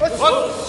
Let's go.